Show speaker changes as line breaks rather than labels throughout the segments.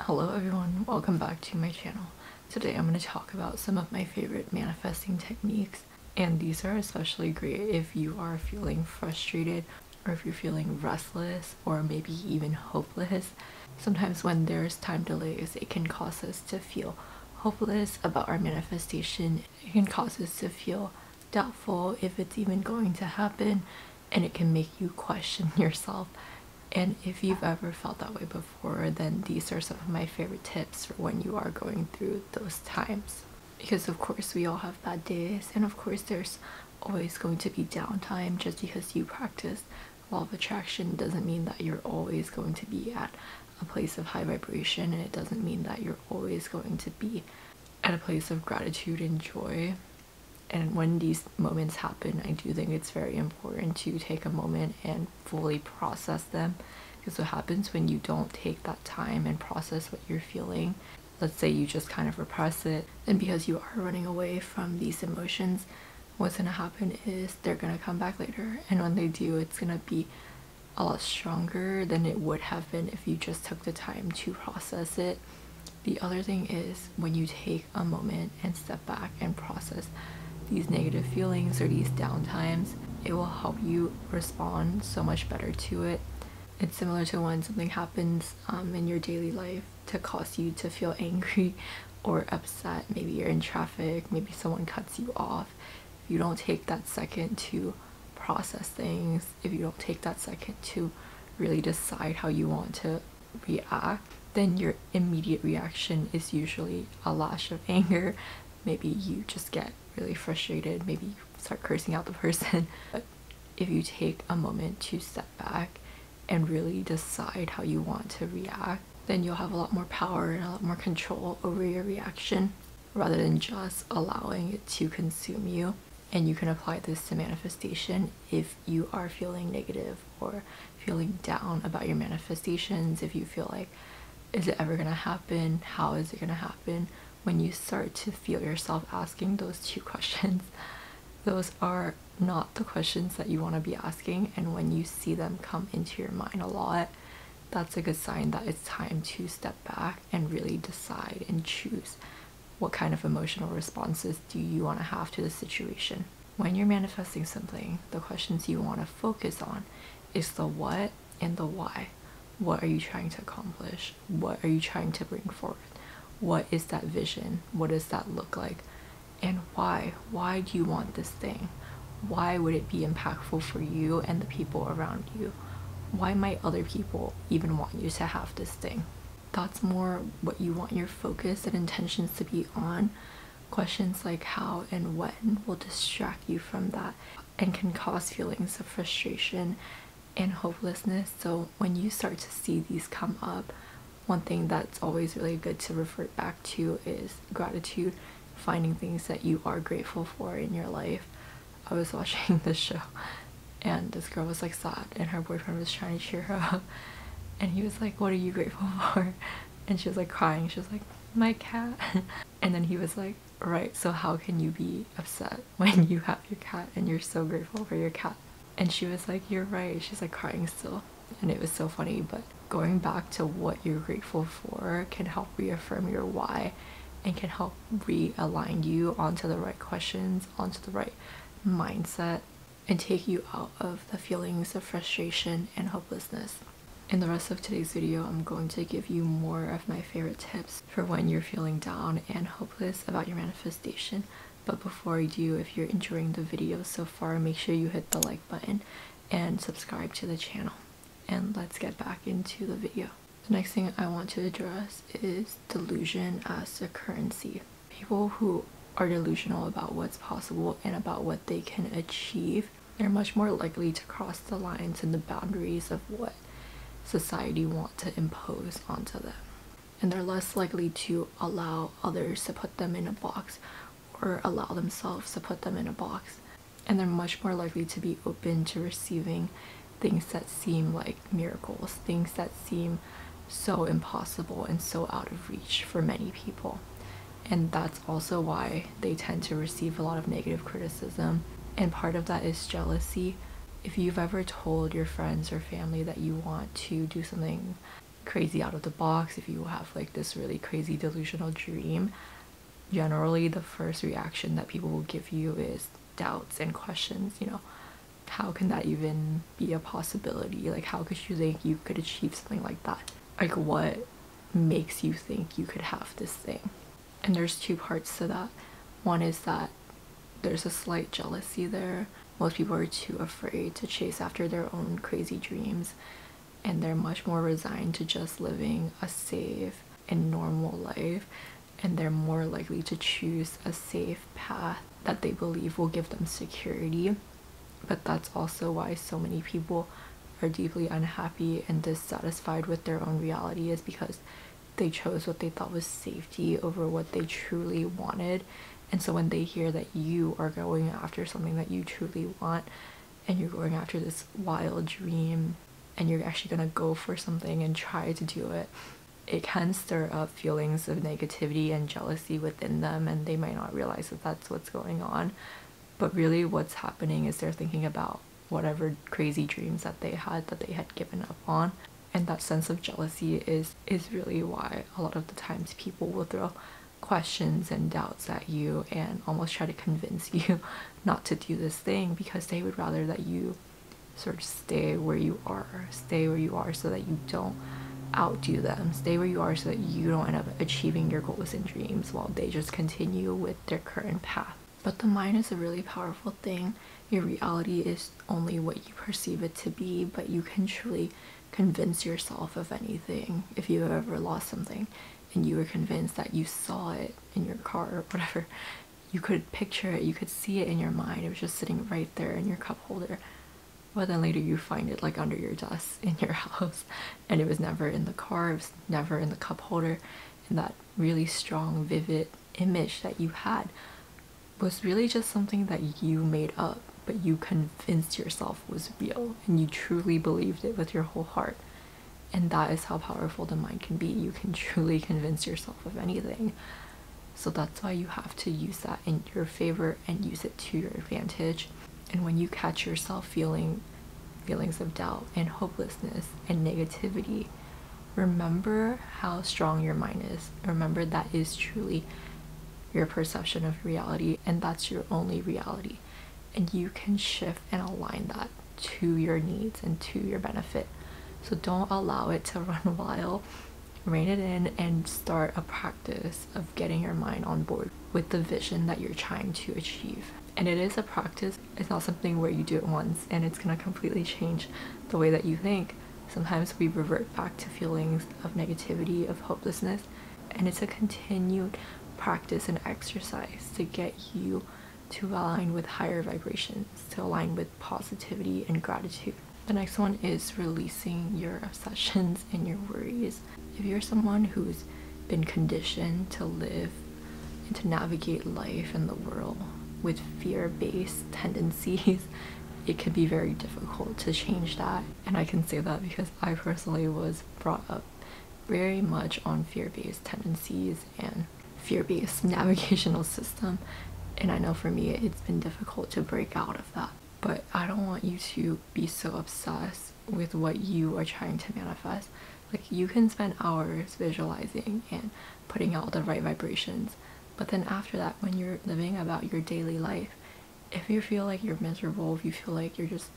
Hello everyone, welcome back to my channel. Today I'm going to talk about some of my favorite manifesting techniques and these are especially great if you are feeling frustrated or if you're feeling restless or maybe even hopeless. Sometimes when there's time delays it can cause us to feel hopeless about our manifestation. It can cause us to feel doubtful if it's even going to happen and it can make you question yourself and if you've ever felt that way before, then these are some of my favorite tips for when you are going through those times. Because, of course, we all have bad days, and of course, there's always going to be downtime just because you practice law of attraction doesn't mean that you're always going to be at a place of high vibration, and it doesn't mean that you're always going to be at a place of gratitude and joy and when these moments happen i do think it's very important to take a moment and fully process them. Because what happens when you don't take that time and process what you're feeling let's say you just kind of repress it and because you are running away from these emotions what's going to happen is they're going to come back later. And when they do it's going to be a lot stronger than it would have been if you just took the time to process it. The other thing is when you take a moment and step back and process these negative feelings or these downtimes, it will help you respond so much better to it. It's similar to when something happens um, in your daily life to cause you to feel angry or upset. Maybe you're in traffic, maybe someone cuts you off. If you don't take that second to process things, if you don't take that second to really decide how you want to react, then your immediate reaction is usually a lash of anger. Maybe you just get really frustrated, maybe start cursing out the person. But if you take a moment to step back and really decide how you want to react, then you'll have a lot more power and a lot more control over your reaction rather than just allowing it to consume you. And you can apply this to manifestation if you are feeling negative or feeling down about your manifestations, if you feel like, is it ever to happen? How is it to happen? When you start to feel yourself asking those two questions, those are not the questions that you want to be asking. And when you see them come into your mind a lot, that's a good sign that it's time to step back and really decide and choose what kind of emotional responses do you want to have to the situation. When you're manifesting something, the questions you want to focus on is the what and the why. What are you trying to accomplish? What are you trying to bring forward? What is that vision? What does that look like? And why? Why do you want this thing? Why would it be impactful for you and the people around you? Why might other people even want you to have this thing? That's more what you want your focus and intentions to be on. Questions like how and when will distract you from that and can cause feelings of frustration and hopelessness. So when you start to see these come up, one thing that's always really good to revert back to is gratitude, finding things that you are grateful for in your life. I was watching this show and this girl was like sad and her boyfriend was trying to cheer her up and he was like, What are you grateful for? And she was like crying. She was like, My cat. And then he was like, Right, so how can you be upset when you have your cat and you're so grateful for your cat? And she was like, You're right. She's like crying still. And it was so funny, but going back to what you're grateful for can help reaffirm your why and can help realign you onto the right questions, onto the right mindset, and take you out of the feelings of frustration and hopelessness. In the rest of today's video, I'm going to give you more of my favorite tips for when you're feeling down and hopeless about your manifestation. But before I do, if you're enjoying the video so far, make sure you hit the like button and subscribe to the channel and let's get back into the video. The next thing I want to address is delusion as a currency. People who are delusional about what's possible and about what they can achieve, they're much more likely to cross the lines and the boundaries of what society want to impose onto them. And they're less likely to allow others to put them in a box or allow themselves to put them in a box. And they're much more likely to be open to receiving things that seem like miracles, things that seem so impossible and so out of reach for many people. And that's also why they tend to receive a lot of negative criticism. And part of that is jealousy. If you've ever told your friends or family that you want to do something crazy out of the box, if you have like this really crazy delusional dream, generally the first reaction that people will give you is doubts and questions, you know. How can that even be a possibility? Like, how could you think you could achieve something like that? Like, what makes you think you could have this thing? And there's two parts to that. One is that there's a slight jealousy there. Most people are too afraid to chase after their own crazy dreams, and they're much more resigned to just living a safe and normal life, and they're more likely to choose a safe path that they believe will give them security. But that's also why so many people are deeply unhappy and dissatisfied with their own reality, is because they chose what they thought was safety over what they truly wanted. And so when they hear that you are going after something that you truly want and you're going after this wild dream and you're actually going to go for something and try to do it, it can stir up feelings of negativity and jealousy within them and they might not realize that that's what's going on. But really what's happening is they're thinking about whatever crazy dreams that they had that they had given up on. And that sense of jealousy is is really why a lot of the times people will throw questions and doubts at you and almost try to convince you not to do this thing because they would rather that you sort of stay where you are stay where you are so that you don't outdo them stay where you are so that you don't end up achieving your goals and dreams while they just continue with their current path but the mind is a really powerful thing. Your reality is only what you perceive it to be but you can truly convince yourself of anything if you have ever lost something and you were convinced that you saw it in your car or whatever. You could picture it you could see it in your mind it was just sitting right there in your cup holder. But then later you find it like under your desk in your house and it was never in the car it was never in the cup holder. And that really strong vivid image that you had was really just something that you made up but you convinced yourself was real and you truly believed it with your whole heart. And that is how powerful the mind can be. You can truly convince yourself of anything. So that's why you have to use that in your favor and use it to your advantage. And when you catch yourself feeling feelings of doubt and hopelessness and negativity, remember how strong your mind is. Remember that is truly your perception of reality and that's your only reality and you can shift and align that to your needs and to your benefit. So don't allow it to run wild. Rein it in and start a practice of getting your mind on board with the vision that you're trying to achieve. And it is a practice, it's not something where you do it once and it's gonna completely change the way that you think. Sometimes we revert back to feelings of negativity, of hopelessness, and it's a continued practice and exercise to get you to align with higher vibrations, to align with positivity and gratitude. The next one is releasing your obsessions and your worries. If you're someone who's been conditioned to live and to navigate life and the world with fear based tendencies, it can be very difficult to change that. And I can say that because I personally was brought up very much on fear based tendencies and fear based navigational system and I know for me it's been difficult to break out of that. But I don't want you to be so obsessed with what you are trying to manifest. Like you can spend hours visualizing and putting out the right vibrations, but then after that, when you're living about your daily life, if you feel like you're miserable, if you feel like you're just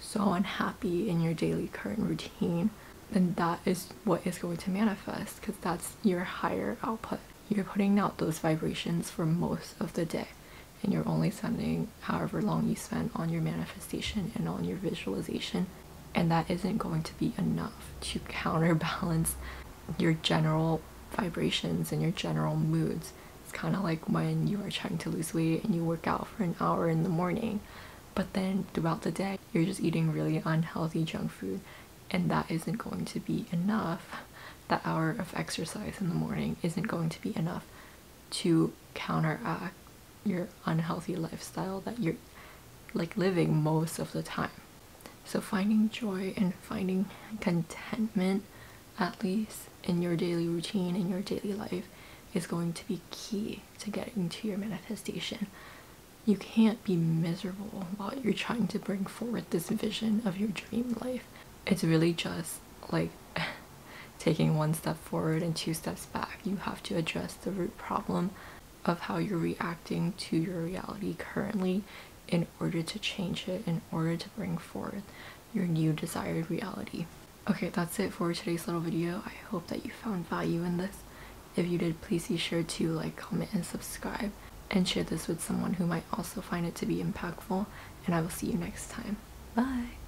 so unhappy in your daily current routine, then that is what is going to manifest because that's your higher output. You're putting out those vibrations for most of the day and you're only spending however long you spend on your manifestation and on your visualization and that isn't going to be enough to counterbalance your general vibrations and your general moods. It's kind of like when you are trying to lose weight and you work out for an hour in the morning but then throughout the day you're just eating really unhealthy junk food and that isn't going to be enough that hour of exercise in the morning isn't going to be enough to counteract uh, your unhealthy lifestyle that you're like living most of the time. So finding joy and finding contentment at least in your daily routine in your daily life is going to be key to getting to your manifestation. You can't be miserable while you're trying to bring forward this vision of your dream life. It's really just like taking one step forward and two steps back. You have to address the root problem of how you're reacting to your reality currently in order to change it, in order to bring forth your new desired reality. Okay, that's it for today's little video. I hope that you found value in this. If you did, please be sure to like, comment, and subscribe, and share this with someone who might also find it to be impactful. And I will see you next time. Bye!